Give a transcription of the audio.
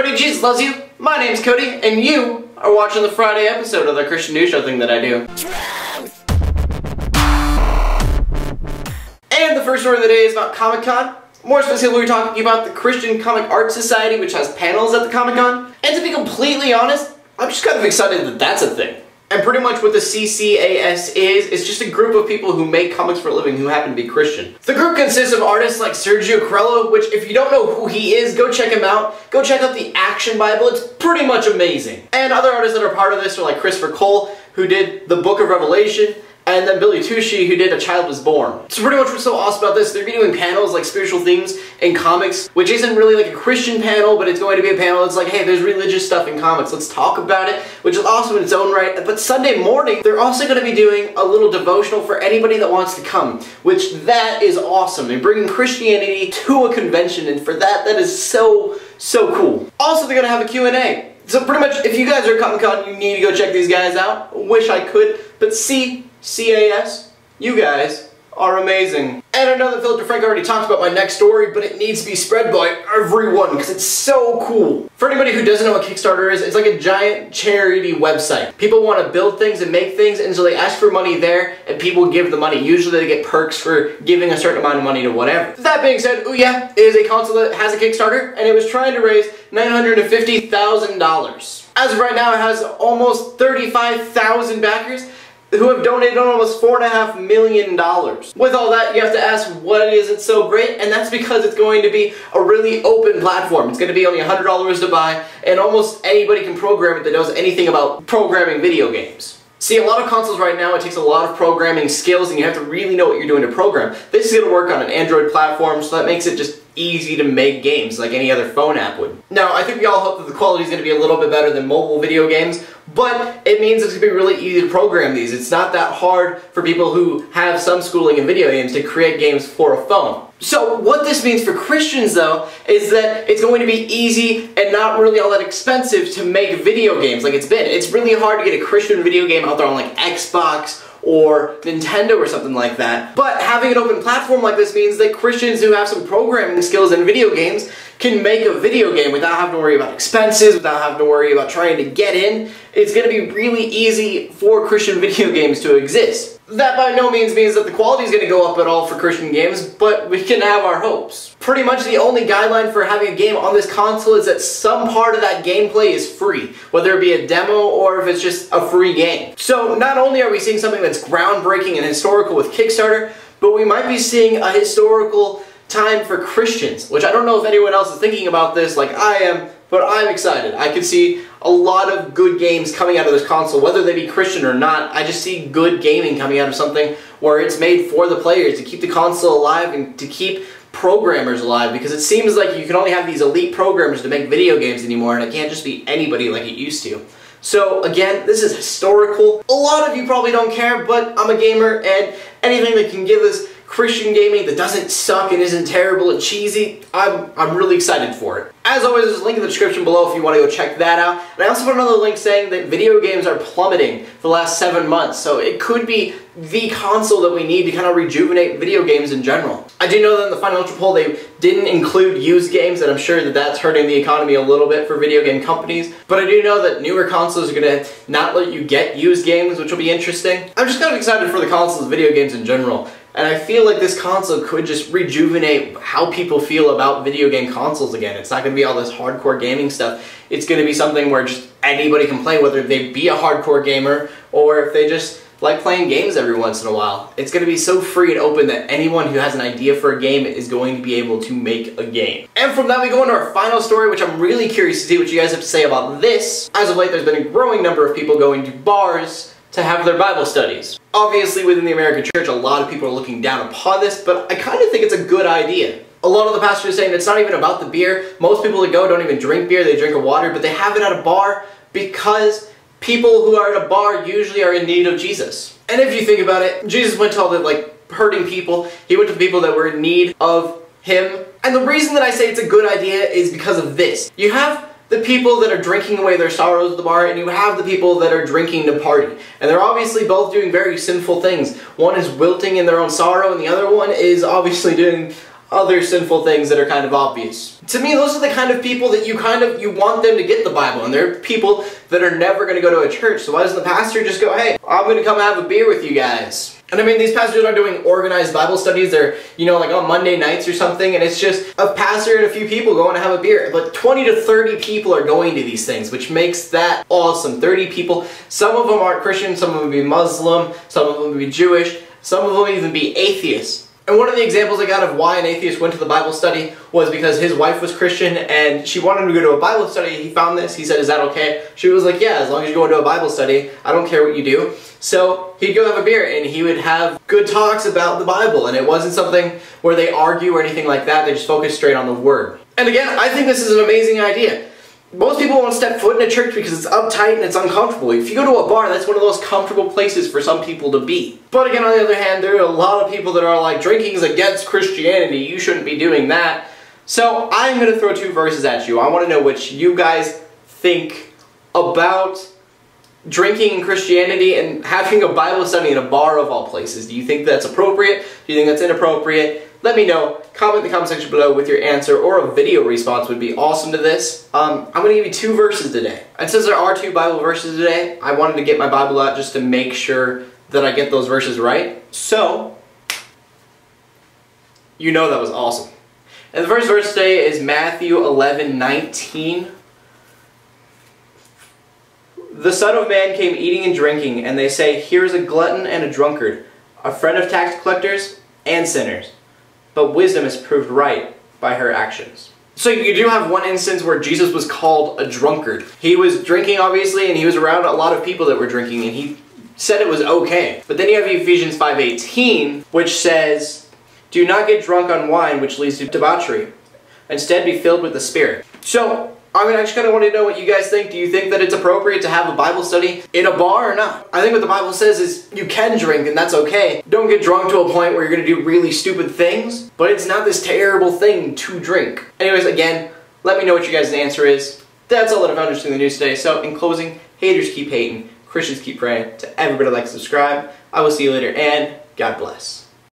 everybody, Jesus loves you. My name's Cody, and you are watching the Friday episode of the Christian News Show thing that I do. And the first story of the day is about Comic Con. More specifically, we're talking about the Christian Comic Art Society, which has panels at the Comic Con. And to be completely honest, I'm just kind of excited that that's a thing. And pretty much what the CCAS is, is just a group of people who make comics for a living who happen to be Christian. The group consists of artists like Sergio Cariello, which if you don't know who he is, go check him out. Go check out the Action Bible, it's pretty much amazing. And other artists that are part of this are like Christopher Cole, who did the Book of Revelation, and then Billy Tucci, who did A Child Was Born. So pretty much what's so awesome about this, they're be doing panels like spiritual themes in comics, which isn't really like a Christian panel, but it's going to be a panel that's like, hey, there's religious stuff in comics, let's talk about it, which is awesome in its own right. But Sunday morning, they're also going to be doing a little devotional for anybody that wants to come, which that is awesome. They're bringing Christianity to a convention, and for that, that is so, so cool. Also, they're going to have a Q&A. So pretty much, if you guys are at Comic Con, you need to go check these guys out. Wish I could, but see CAS, you guys are amazing. And I know that Philip DeFranco already talked about my next story, but it needs to be spread by everyone because it's so cool. For anybody who doesn't know what Kickstarter is, it's like a giant charity website. People want to build things and make things, and so they ask for money there, and people give the money. Usually they get perks for giving a certain amount of money to whatever. That being said, Ouya is a console that has a Kickstarter, and it was trying to raise $950,000. As of right now, it has almost 35,000 backers, who have donated almost four and a half million dollars. With all that, you have to ask what is it so great, and that's because it's going to be a really open platform. It's going to be only $100 to buy, and almost anybody can program it that knows anything about programming video games. See, a lot of consoles right now, it takes a lot of programming skills and you have to really know what you're doing to program. This is going to work on an Android platform, so that makes it just easy to make games like any other phone app would. Now, I think we all hope that the quality is going to be a little bit better than mobile video games, but it means it's going to be really easy to program these. It's not that hard for people who have some schooling in video games to create games for a phone. So what this means for Christians though, is that it's going to be easy and not really all that expensive to make video games like it's been. It's really hard to get a Christian video game out there on like Xbox or Nintendo or something like that. But having an open platform like this means that Christians who have some programming skills in video games can make a video game without having to worry about expenses, without having to worry about trying to get in. It's going to be really easy for Christian video games to exist. That by no means means that the quality is going to go up at all for Christian games, but we can have our hopes. Pretty much the only guideline for having a game on this console is that some part of that gameplay is free, whether it be a demo or if it's just a free game. So not only are we seeing something that's groundbreaking and historical with Kickstarter, but we might be seeing a historical time for Christians, which I don't know if anyone else is thinking about this like I am, but I'm excited. I can see a lot of good games coming out of this console, whether they be Christian or not. I just see good gaming coming out of something where it's made for the players to keep the console alive and to keep programmers alive because it seems like you can only have these elite programmers to make video games anymore and it can't just be anybody like it used to. So again, this is historical. A lot of you probably don't care, but I'm a gamer and anything that can give us Christian gaming that doesn't suck and isn't terrible and cheesy, I'm, I'm really excited for it. As always, there's a link in the description below if you want to go check that out. And I also put another link saying that video games are plummeting for the last seven months, so it could be the console that we need to kind of rejuvenate video games in general. I do know that in the financial poll they didn't include used games, and I'm sure that that's hurting the economy a little bit for video game companies. But I do know that newer consoles are going to not let you get used games, which will be interesting. I'm just kind of excited for the consoles video games in general. And I feel like this console could just rejuvenate how people feel about video game consoles again. It's not going to be all this hardcore gaming stuff. It's going to be something where just anybody can play, whether they be a hardcore gamer or if they just like playing games every once in a while. It's going to be so free and open that anyone who has an idea for a game is going to be able to make a game. And from that we go into our final story, which I'm really curious to see what you guys have to say about this. As of late, there's been a growing number of people going to bars to have their Bible studies. Obviously, within the American church, a lot of people are looking down upon this, but I kind of think it's a good idea. A lot of the pastors are saying it's not even about the beer. Most people that go don't even drink beer, they drink water, but they have it at a bar because people who are at a bar usually are in need of Jesus. And if you think about it, Jesus went to all the like hurting people. He went to people that were in need of him. And the reason that I say it's a good idea is because of this. You have the people that are drinking away their sorrows at the bar, and you have the people that are drinking to party. And they're obviously both doing very sinful things. One is wilting in their own sorrow, and the other one is obviously doing other sinful things that are kind of obvious. To me, those are the kind of people that you kind of, you want them to get the Bible, and they're people that are never going to go to a church, so why doesn't the pastor just go, hey, I'm going to come have a beer with you guys? And I mean, these pastors are doing organized Bible studies. They're, you know, like on Monday nights or something, and it's just a pastor and a few people going to have a beer. But 20 to 30 people are going to these things, which makes that awesome. 30 people. Some of them aren't Christian, some of them be Muslim, some of them be Jewish, some of them even be atheists. And one of the examples I got of why an atheist went to the Bible study was because his wife was Christian and she wanted him to go to a Bible study. He found this. He said, is that okay? She was like, yeah, as long as you go into a Bible study, I don't care what you do. So he'd go have a beer and he would have good talks about the Bible. And it wasn't something where they argue or anything like that. They just focus straight on the Word. And again, I think this is an amazing idea. Most people won't step foot in a church because it's uptight and it's uncomfortable. If you go to a bar, that's one of those comfortable places for some people to be. But again, on the other hand, there are a lot of people that are like, drinking is against Christianity, you shouldn't be doing that. So I'm going to throw two verses at you. I want to know what you guys think about drinking in Christianity and having a Bible study in a bar of all places. Do you think that's appropriate? Do you think that's inappropriate? Let me know. Comment in the comment section below with your answer or a video response would be awesome to this. Um, I'm going to give you two verses today. And since there are two Bible verses today, I wanted to get my Bible out just to make sure that I get those verses right. So, you know that was awesome. And the first verse today is Matthew 11, 19. The Son of Man came eating and drinking, and they say, Here is a glutton and a drunkard, a friend of tax collectors and sinners but wisdom is proved right by her actions. So you do have one instance where Jesus was called a drunkard. He was drinking, obviously, and he was around a lot of people that were drinking, and he said it was okay. But then you have Ephesians 5.18, which says, Do not get drunk on wine, which leads to debauchery. Instead, be filled with the Spirit. So, I mean, I just kind of want to know what you guys think. Do you think that it's appropriate to have a Bible study in a bar or not? I think what the Bible says is you can drink and that's okay. Don't get drunk to a point where you're going to do really stupid things, but it's not this terrible thing to drink. Anyways, again, let me know what you guys' answer is. That's all that I found interesting in the news today. So, in closing, haters keep hating, Christians keep praying. To everybody like subscribe, I will see you later, and God bless.